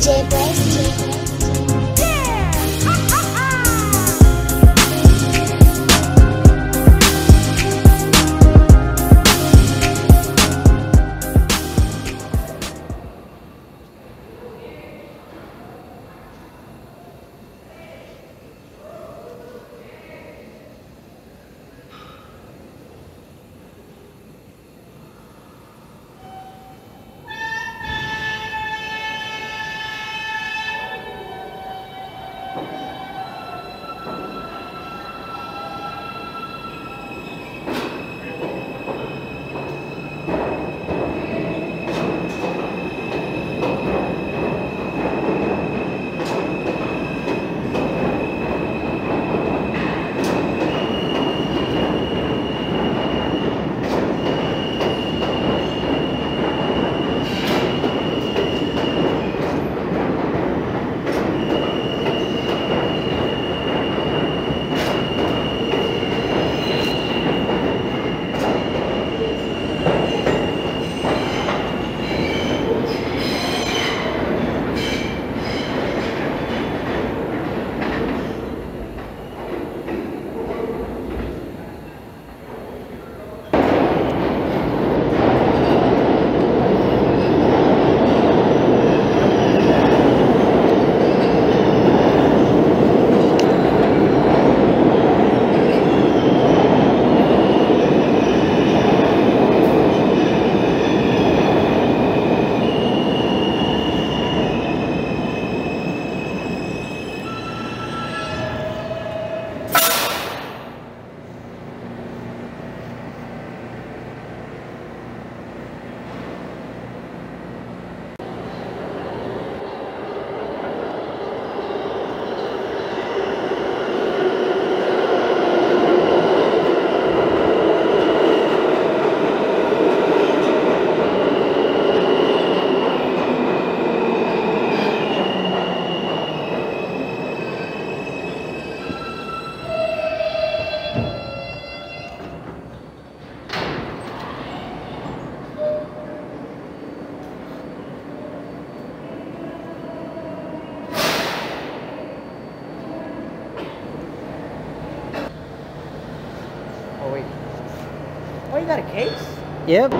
DJ Oh, you got a case? Yep.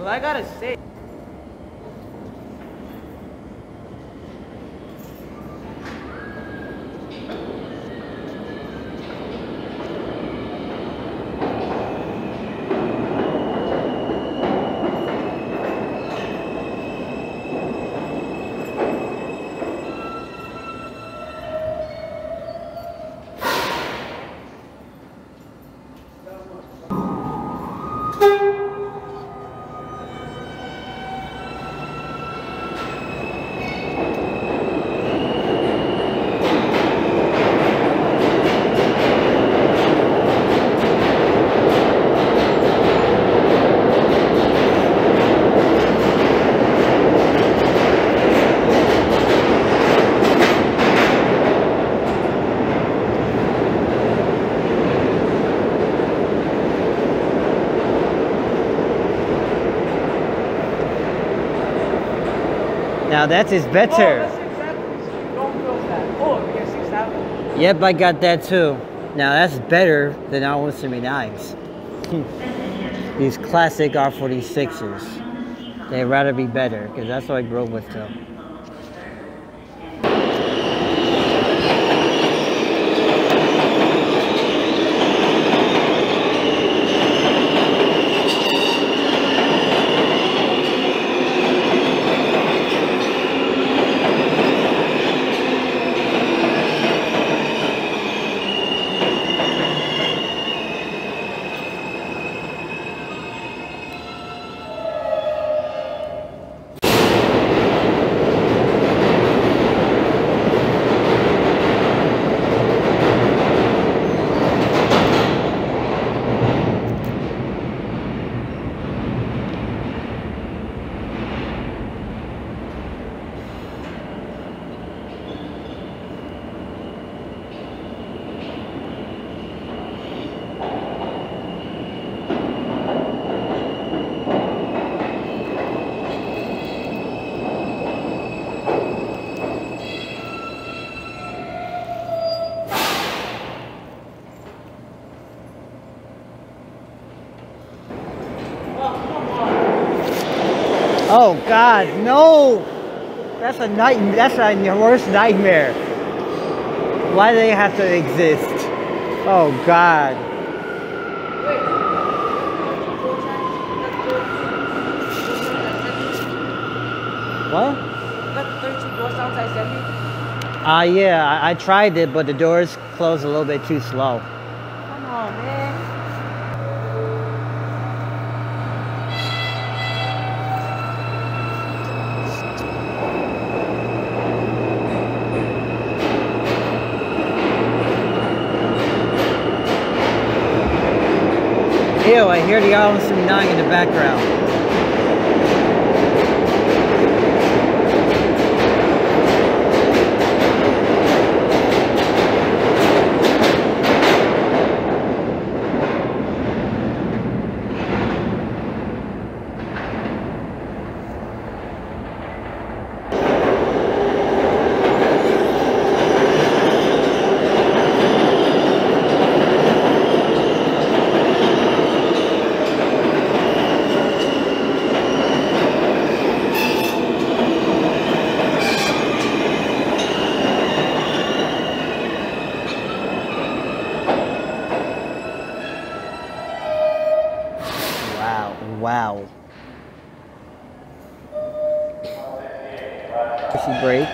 Well, I gotta say. Now that is Oh, better. that's exactly. Don't feel oh, that. Oh, thousand. Yep, I got that too. Now that's better than R179s. These classic R46s. They'd rather be better because that's what I grew up with too. Oh God, no! That's a night. That's a worst nightmare. Why do they have to exist? Oh God. What? That 32 door sounds I. Uh, yeah, I, I tried it, but the doors closed a little bit too slow. I hear the Island 79 in the background. Wow, wow. Does she break?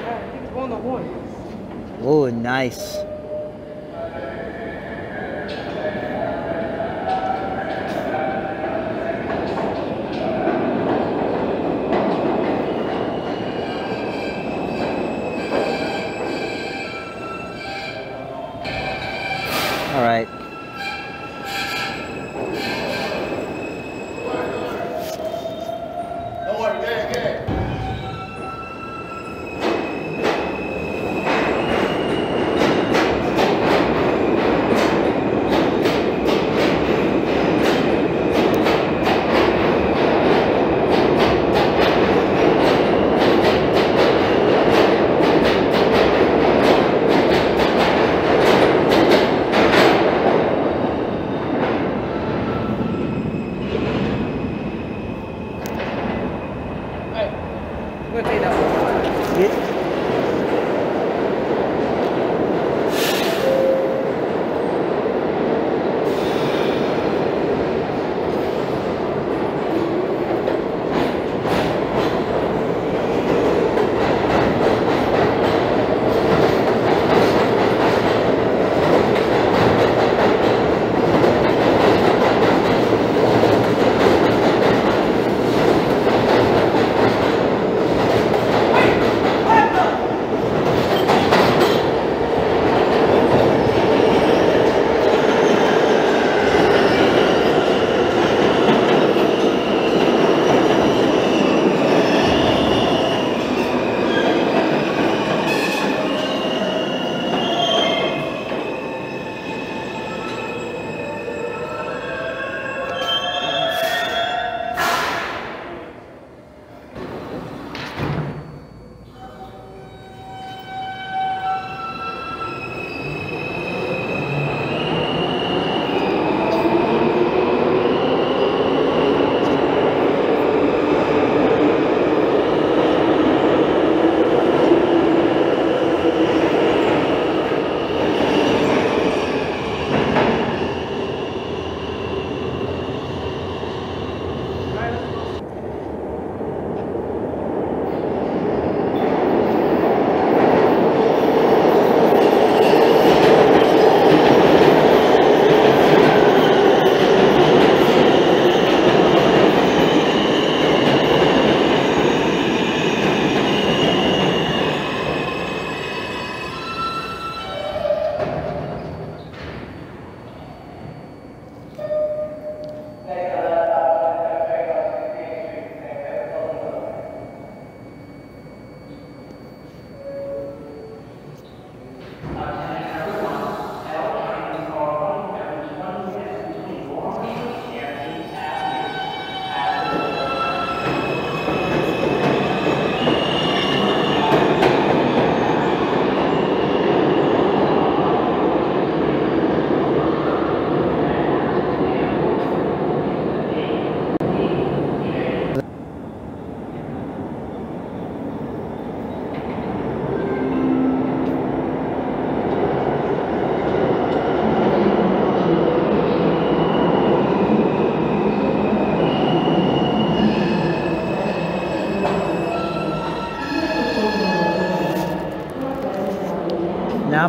Yeah, I think it's going to one. Oh,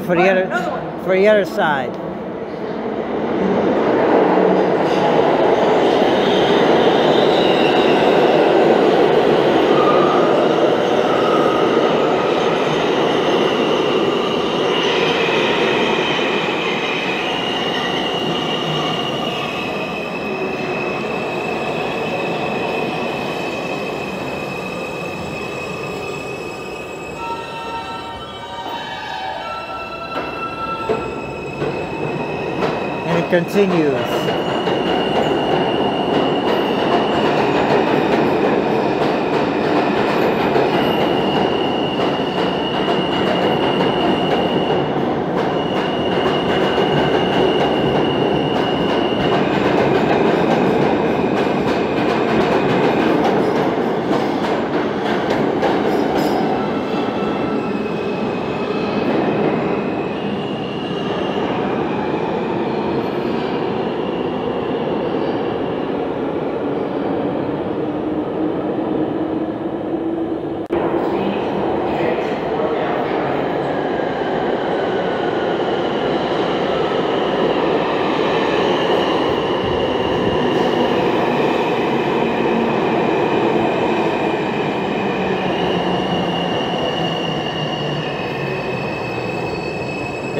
For the other for the other side. Continues.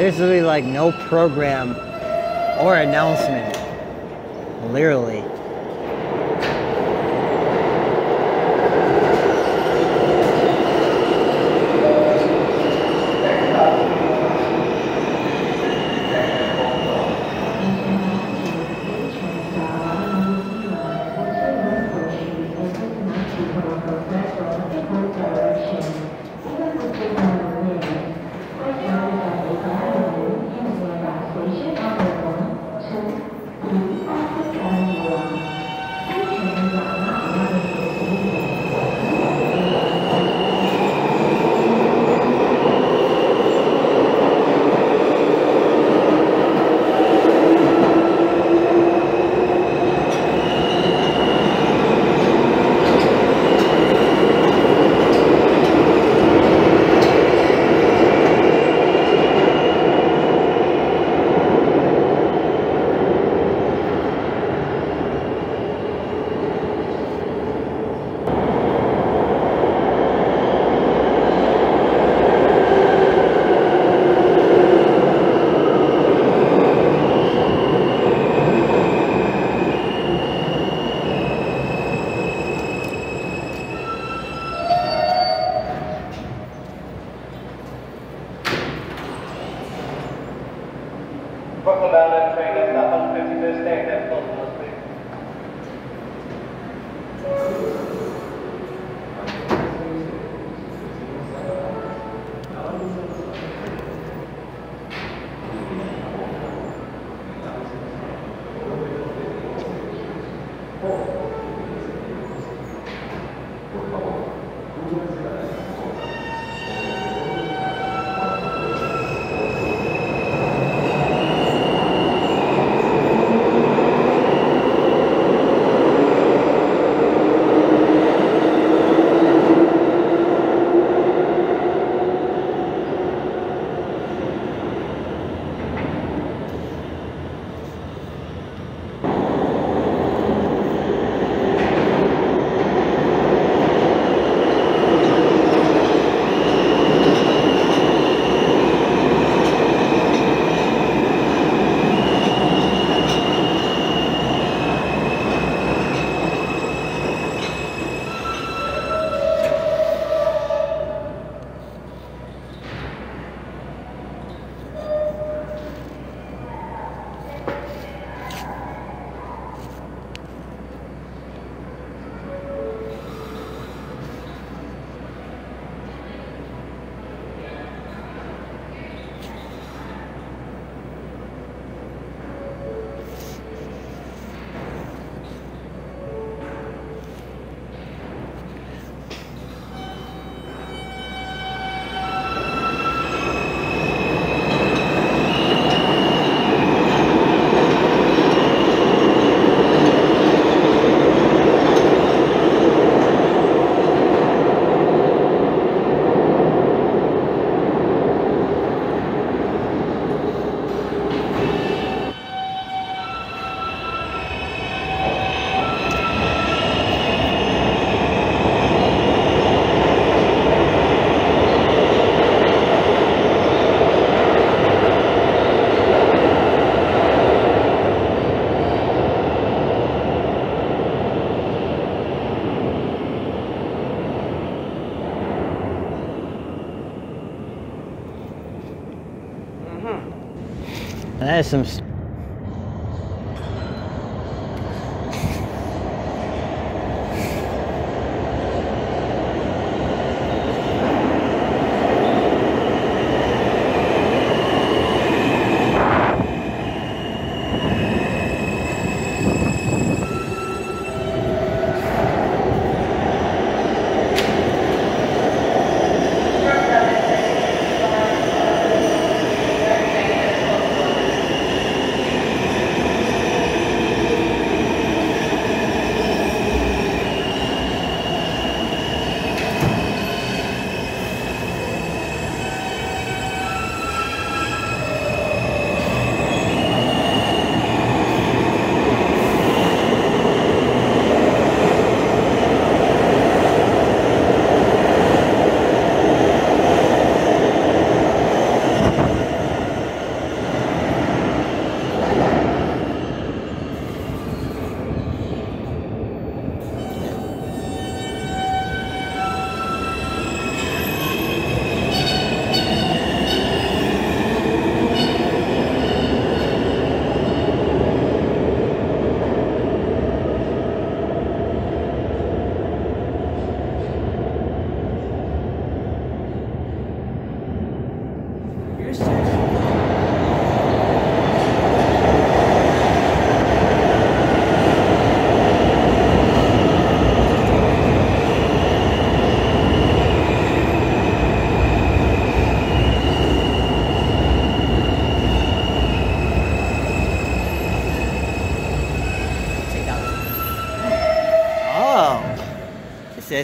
There's really like no program or announcement. Literally. is some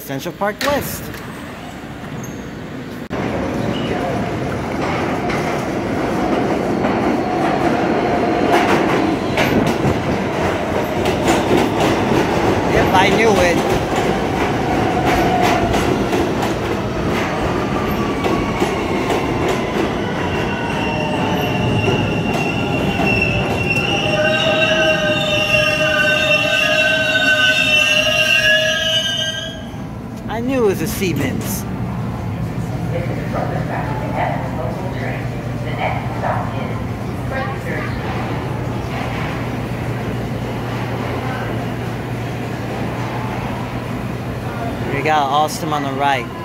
Central Park West. Siemens. We got Austin on the right.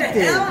Was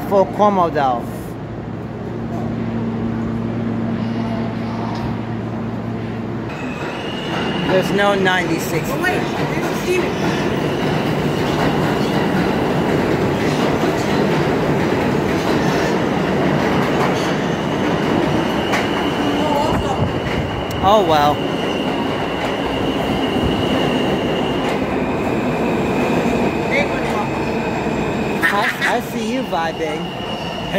For though. There's no 96. But wait, there's Steven. Oh, Oh well. I, I see you vibing. I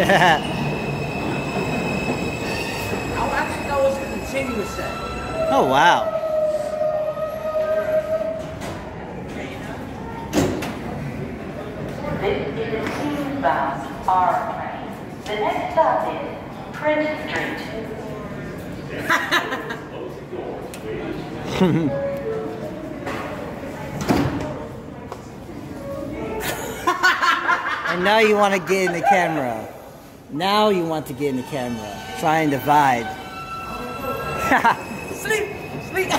actually thought it was a continuous set. oh wow. This is a southbound R train. The next stop is Prince Street. And now you want to get in the camera. Now you want to get in the camera. Trying to vibe. sleep, sleep.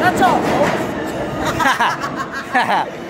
That's all.